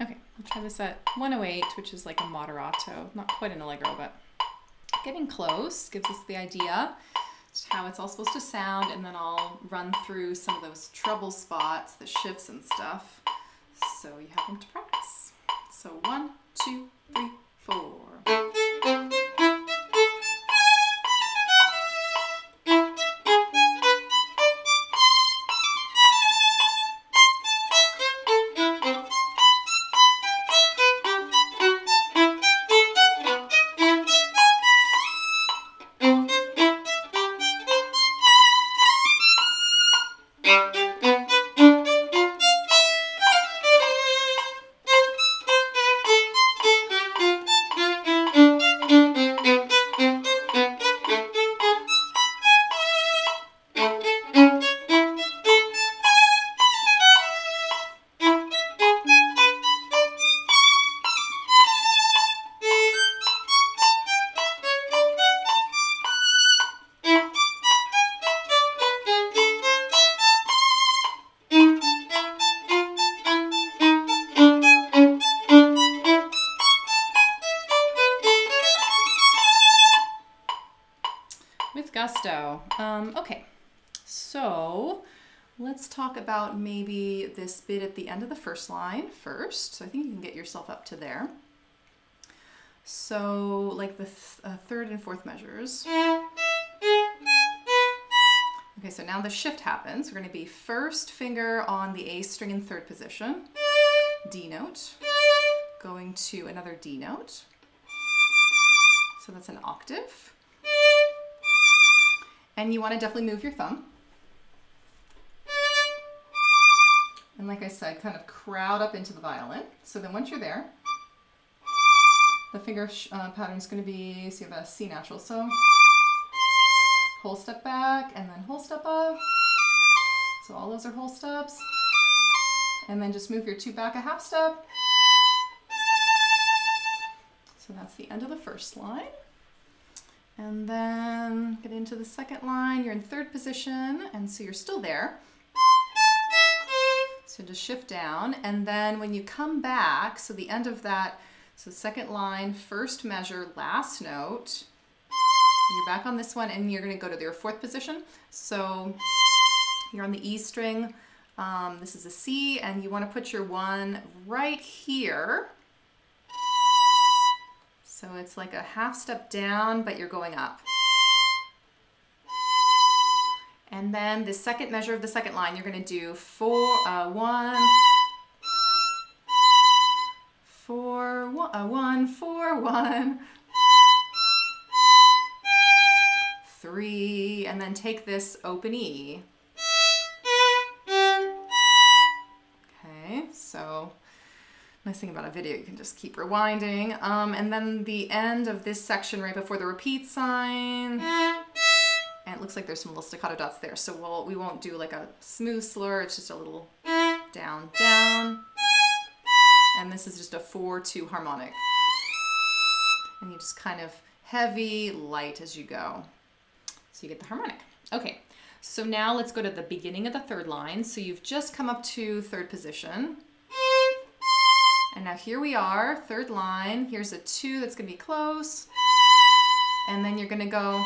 Okay, we'll try this at 108, which is like a moderato, not quite an allegro, but getting close gives us the idea how it's all supposed to sound, and then I'll run through some of those trouble spots, the shifts and stuff, so you have them to practice. So one, two, three, four. Um, okay, so let's talk about maybe this bit at the end of the first line first. So I think you can get yourself up to there. So like the th uh, third and fourth measures. Okay, so now the shift happens. We're going to be first finger on the A string in third position, D note, going to another D note. So that's an octave. And you want to definitely move your thumb. And like I said, kind of crowd up into the violin. So then once you're there, the finger uh, pattern is going to be, so you have a C natural. So whole step back and then whole step up. So all those are whole steps. And then just move your two back a half step. So that's the end of the first line. And then get into the second line, you're in third position, and so you're still there. So just shift down, and then when you come back, so the end of that, so second line, first measure, last note, you're back on this one, and you're gonna go to your fourth position. So you're on the E string, um, this is a C, and you wanna put your one right here, it's like a half step down, but you're going up. And then the second measure of the second line, you're gonna do four, uh, one, four, one, uh, one, four, one, three, and then take this open E. Okay, so nice thing about a video, you can just keep rewinding. Um, and then the end of this section right before the repeat sign. And it looks like there's some little staccato dots there. So we'll, we won't do like a smooth slur. It's just a little down, down. And this is just a 4-2 harmonic. And you just kind of heavy, light as you go. So you get the harmonic. Okay, so now let's go to the beginning of the third line. So you've just come up to third position. And now here we are, third line. Here's a two that's gonna be close. And then you're gonna go,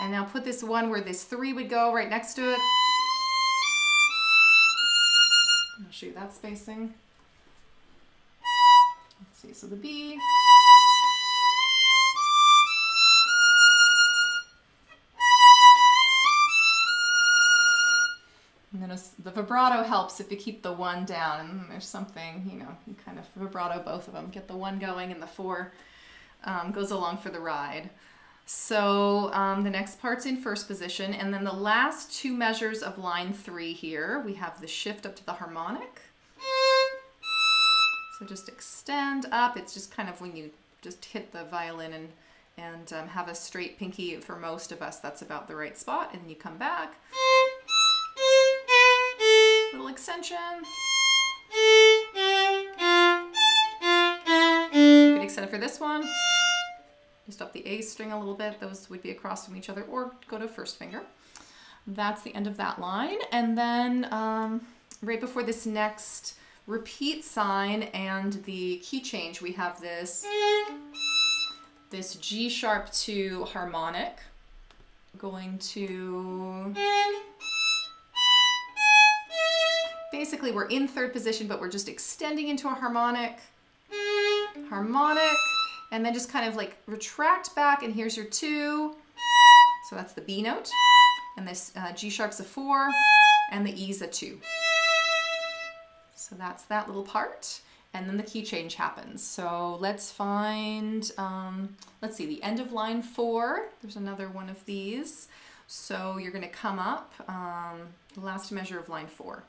and now put this one where this three would go right next to it. I'll show you that spacing. Let's see, so the B. The vibrato helps if you keep the one down and there's something, you know, you kind of vibrato both of them, get the one going and the four um, goes along for the ride. So um, the next part's in first position and then the last two measures of line three here, we have the shift up to the harmonic. So just extend up, it's just kind of when you just hit the violin and, and um, have a straight pinky for most of us, that's about the right spot and you come back little extension. You can extend it for this one. Just up the A string a little bit. Those would be across from each other or go to first finger. That's the end of that line. And then um, right before this next repeat sign and the key change, we have this, this G sharp 2 harmonic going to basically we're in third position but we're just extending into a harmonic harmonic and then just kind of like retract back and here's your two so that's the B note and this uh, G sharp's a four and the E's a two so that's that little part and then the key change happens. So let's find, um, let's see, the end of line four. There's another one of these. So you're going to come up um, the last measure of line four.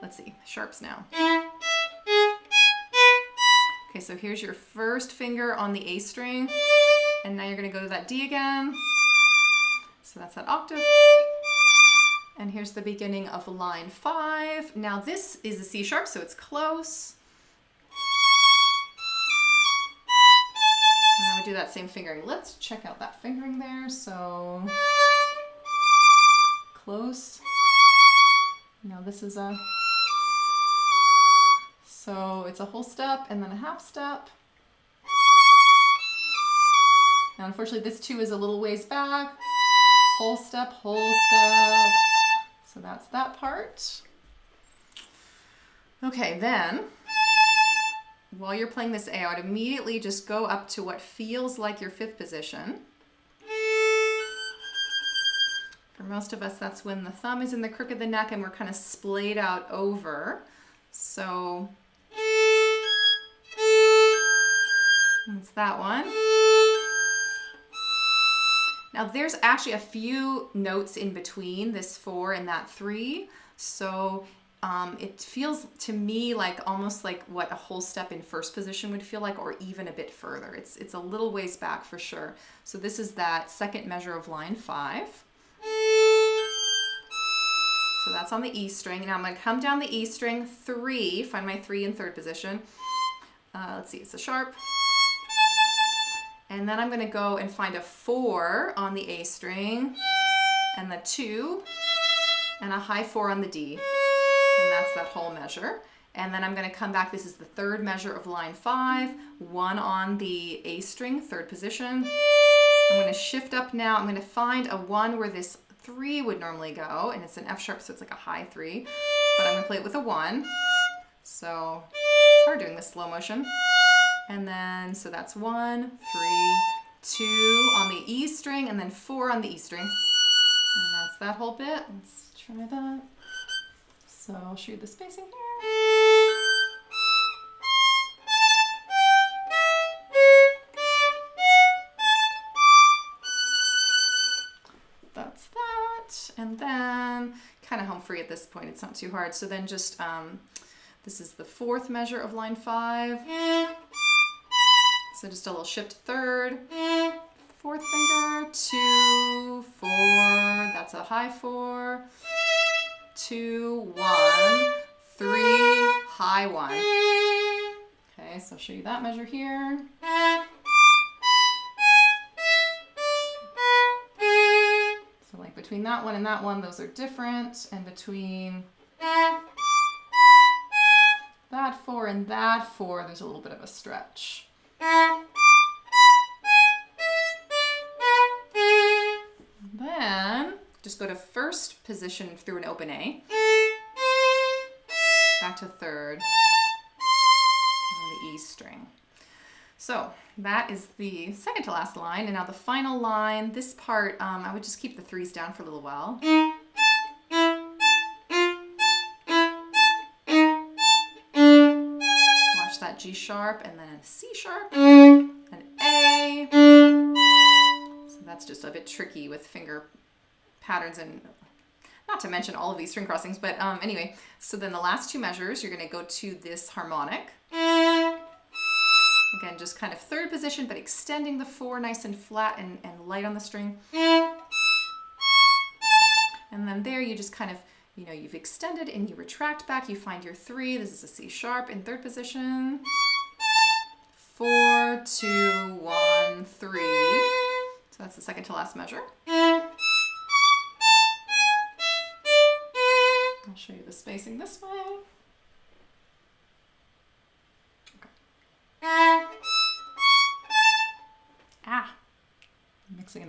Let's see, sharps now. Okay, so here's your first finger on the A string, and now you're going to go to that D again. So that's that octave. And here's the beginning of line five. Now this is a C sharp, so it's close. And I would do that same fingering. Let's check out that fingering there. So close. Now this is a, so it's a whole step and then a half step. Now unfortunately this two is a little ways back. Whole step, whole step. So that's that part. Okay, then while you're playing this A, I would immediately just go up to what feels like your fifth position. For most of us, that's when the thumb is in the crook of the neck and we're kind of splayed out over. So that's that one. Now there's actually a few notes in between this four and that three. So um, it feels to me like almost like what a whole step in first position would feel like or even a bit further. It's, it's a little ways back for sure. So this is that second measure of line five. So that's on the E string. Now I'm going to come down the E string, three, find my three in third position. Uh, let's see, it's a sharp, and then I'm gonna go and find a four on the A string and the two and a high four on the D. And that's that whole measure. And then I'm gonna come back, this is the third measure of line five, one on the A string, third position. I'm gonna shift up now, I'm gonna find a one where this three would normally go, and it's an F sharp, so it's like a high three, but I'm gonna play it with a one. So it's hard doing this slow motion. And then, so that's one, three, two on the E string, and then four on the E string. And that's that whole bit. Let's try that. So I'll show you the spacing here. And then kind of home free at this point. It's not too hard. So then just, um, this is the fourth measure of line five. So just a little shift third, fourth finger, two, four, that's a high four, two, one, three, high one. Okay, so I'll show you that measure here. Between that one and that one, those are different, and between that four and that four, there's a little bit of a stretch. Then just go to first position through an open A. Back to third on the E string. So that is the second to last line. And now the final line, this part, um, I would just keep the threes down for a little while. Watch that G sharp and then a C sharp, an A. So that's just a bit tricky with finger patterns and not to mention all of these string crossings, but um, anyway, so then the last two measures, you're gonna go to this harmonic. Again, just kind of third position, but extending the four nice and flat and, and light on the string. And then there you just kind of, you know, you've extended and you retract back, you find your three. This is a C sharp in third position. Four, two, one, three. So that's the second to last measure. I'll show you the spacing this way.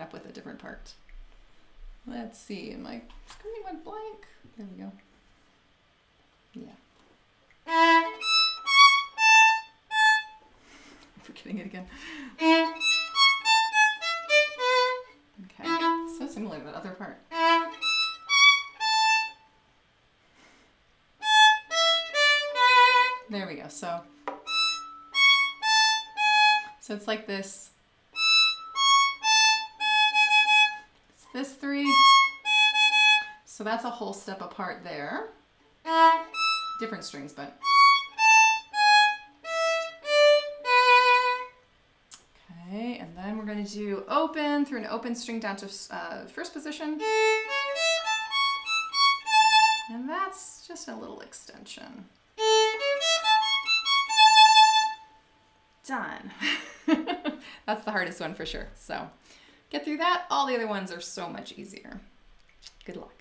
Up with a different part. Let's see, my screen went blank. There we go. Yeah. I'm forgetting it again. Okay, so similar to that other part. There we go. So, so it's like this. This three. So that's a whole step apart there. Different strings, but. Okay, and then we're going to do open through an open string down to uh, first position. And that's just a little extension. Done. that's the hardest one for sure. So get through that. All the other ones are so much easier. Good luck.